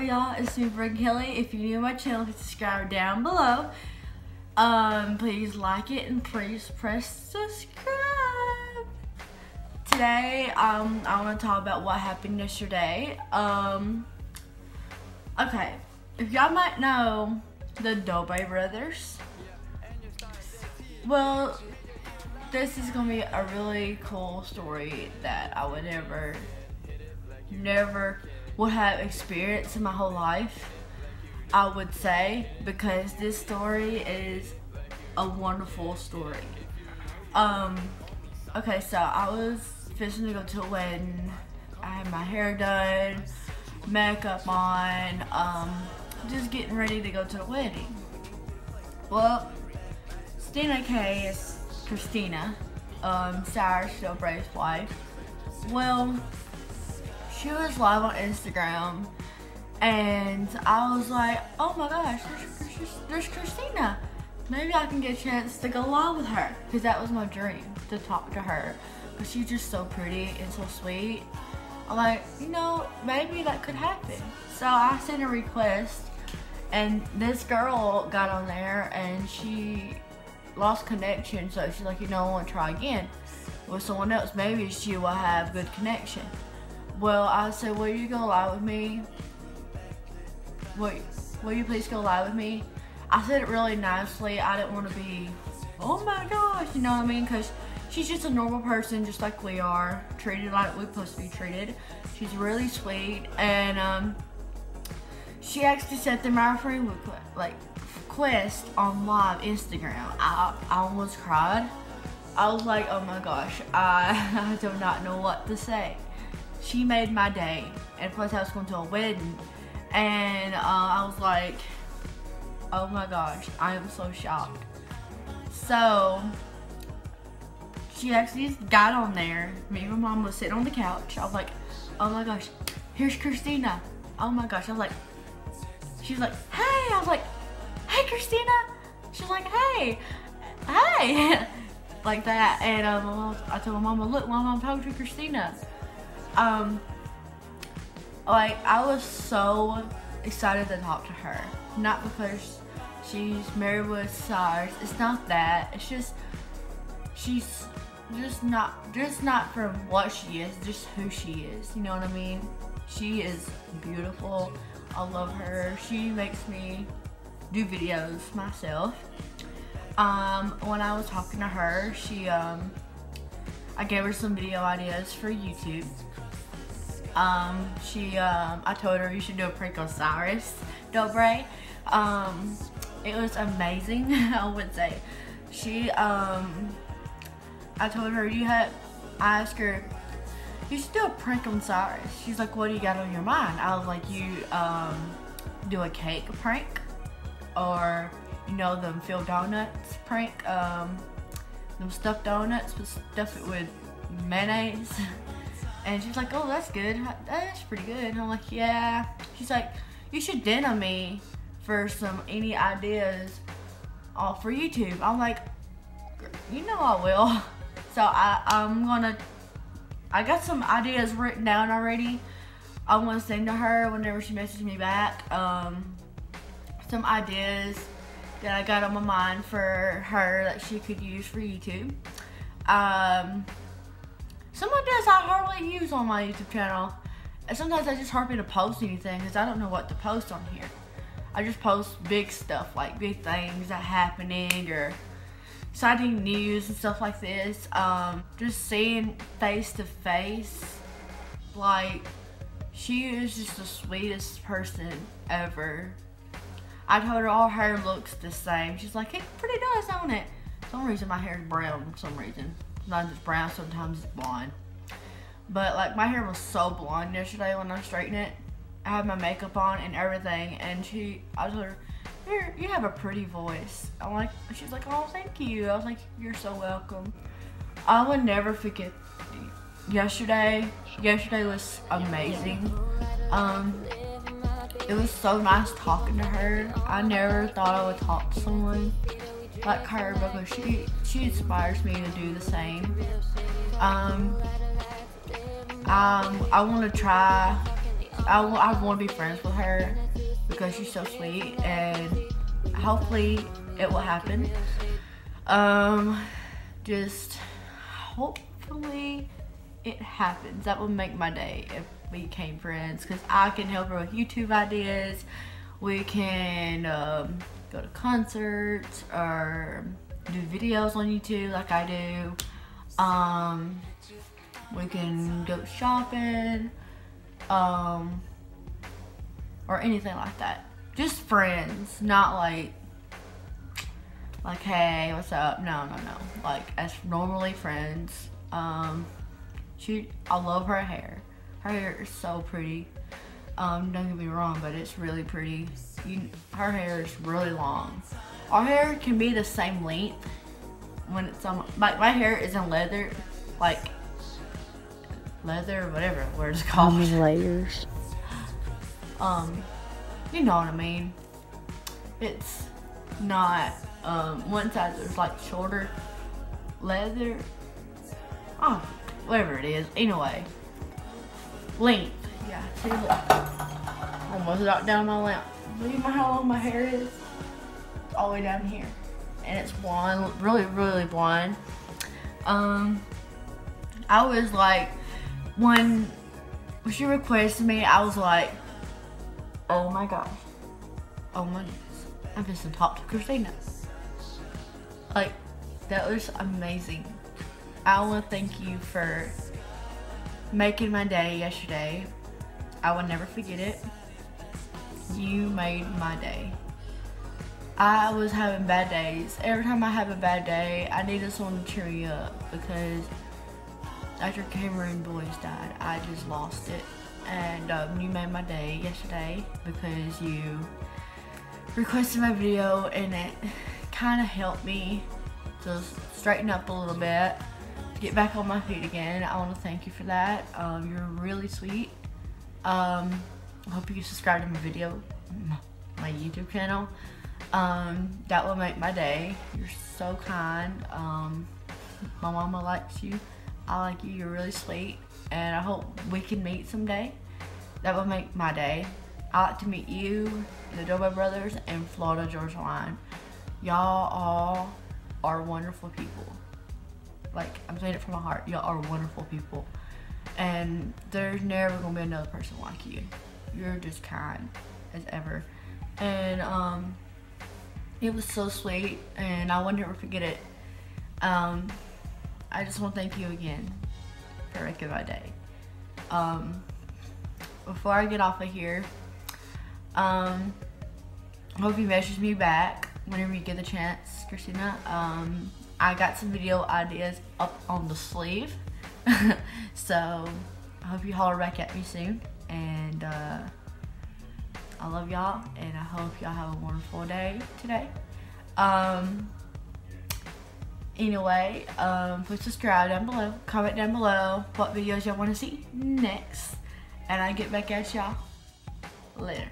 Y'all, it's me Brooke Kelly. If you're new to my channel, please subscribe down below. Um, please like it and please press subscribe. Today, um, I want to talk about what happened yesterday. Um, okay, if y'all might know the Dobre brothers, well, this is gonna be a really cool story that I would never, never would have experienced in my whole life. I would say because this story is a wonderful story. Um, okay, so I was fishing to go to a wedding. I had my hair done, makeup on, um, just getting ready to go to the wedding. Well, Stinakayy is Christina, um, Cyrus wife. Well, she was live on Instagram, and I was like, oh my gosh, there's, there's, Christina. Maybe I can get a chance to go live with her, because that was my dream, to talk to her. Because she's just so pretty and so sweet. I'm like, you know, maybe that could happen. So I sent a request, and this girl got on there, and she lost connection, so she's like, you know, I want to try again with someone else. Maybe she will have good connection. Well, I said, will you go lie with me? Wait, will you please go lie with me? I said it really nicely. I didn't want to be, oh my gosh, you know what I mean? Because she's just a normal person, just like we are, treated like we're supposed to be treated. She's really sweet, and um, she actually sent them my friend like quest on live Instagram. I, I almost cried. I was like, oh my gosh, I, I do not know what to say she made my day. And plus I was going to a wedding. And uh, I was like, oh my gosh, I am so shocked. So, she actually got on there. Me and my mom was sitting on the couch. I was like, oh my gosh, here's Christina. Oh my gosh, I was like, she was like, hey. I was like, hey Christina. She's like, hey, hey. like that. And um, I told my mama, look, my mom, talking to Christina um, like I was so excited to talk to her. Not because she's married with Cyrus. It's not that. It's just she's just not just not from what she is, just who she is. You know what I mean? She is beautiful. I love her. She makes me do videos myself. Um, when I was talking to her, she um, I gave her some video ideas for YouTube. Um, she, um, I told her you should do a prank on Cyrus Dobre. Um, it was amazing, I would say. She, um, I told her you had, I asked her, you should do a prank on Cyrus. She's like, what do you got on your mind? I was like, you, um, do a cake prank or, you know, them filled donuts prank, um, them stuffed donuts, but stuff it with mayonnaise. And she's like, oh, that's good. That's pretty good. And I'm like, yeah. She's like, you should demo me for some any ideas all for YouTube. I'm like, you know I will. So I, I'm gonna, I got some ideas written down already. I'm gonna send to her whenever she messages me back. Um, some ideas that I got on my mind for her that she could use for YouTube. Um, some ideas I hardly use on my YouTube channel. And sometimes I just hardly to post anything because I don't know what to post on here. I just post big stuff, like big things that happening or exciting news and stuff like this. Um, just seeing face to face, like, she is just the sweetest person ever. I told her all her looks the same. She's like, it pretty does, don't it? For some reason my hair is brown for some reason. Sometimes it's brown, sometimes it's blonde. But like my hair was so blonde yesterday when I straightened it. I had my makeup on and everything, and she, I told her, "Here, you have a pretty voice." I'm like, she's like, "Oh, thank you." I was like, "You're so welcome." I will never forget yesterday. Yesterday was amazing. Um, it was so nice talking to her. I never thought I would talk to someone like her because she she inspires me to do the same. Um, um, I want to try I, I want to be friends with her because she's so sweet and hopefully it will happen. Um, just hopefully it happens. That would make my day if we became friends because I can help her with YouTube ideas. We can um, go to concerts or do videos on YouTube like I do. Um, we can go shopping um, or anything like that. Just friends, not like like hey what's up no no no like as normally friends um she i love her hair. Her hair is so pretty. Um don't get me wrong but it's really pretty. You, her hair is really long. Our hair can be the same length when it's on my, my hair is in leather like leather whatever what it's called. layers? Um you know what i mean. It's not um, one side there's like shorter. Leather. Oh, whatever it is. Anyway, length. Yeah, see, look. Almost knocked down my lamp. Look at how long my hair is. It's all the way down here. And it's blonde, really, really blonde. Um, I was like, when she requested me, I was like, oh my gosh. Oh my goodness. I'm just top to Christina. Like, that was amazing. I want to thank you for making my day yesterday. I will never forget it. You made my day. I was having bad days. Every time I have a bad day, I needed someone to cheer me up because after Cameron Boyce died, I just lost it. And um, you made my day yesterday because you requested my video and it kind of helped me just straighten up a little bit, get back on my feet again. I want to thank you for that. Um, you're really sweet. Um, I hope you subscribe to my video, my YouTube channel. Um, that will make my day. You're so kind. Um, my mama likes you. I like you. You're really sweet. And I hope we can meet someday. That will make my day. I like to meet you, the Dobre Brothers, and Florida Georgia Line. Y'all all are wonderful people. Like, I'm saying it from my heart. Y'all are wonderful people. And there's never gonna be another person like you. You're just kind as ever. And um, it was so sweet, and I will never forget it. Um, I just want to thank you again for making my day. Um, before I get off of here, um, I hope you message me back whenever you get the chance, Christina. Um, I got some video ideas up on the sleeve. so I hope you holler back at me soon. And uh, I love y'all and I hope y'all have a wonderful day today. Um, anyway, um, please subscribe down below. Comment down below what videos y'all want to see next. And I get back at y'all later.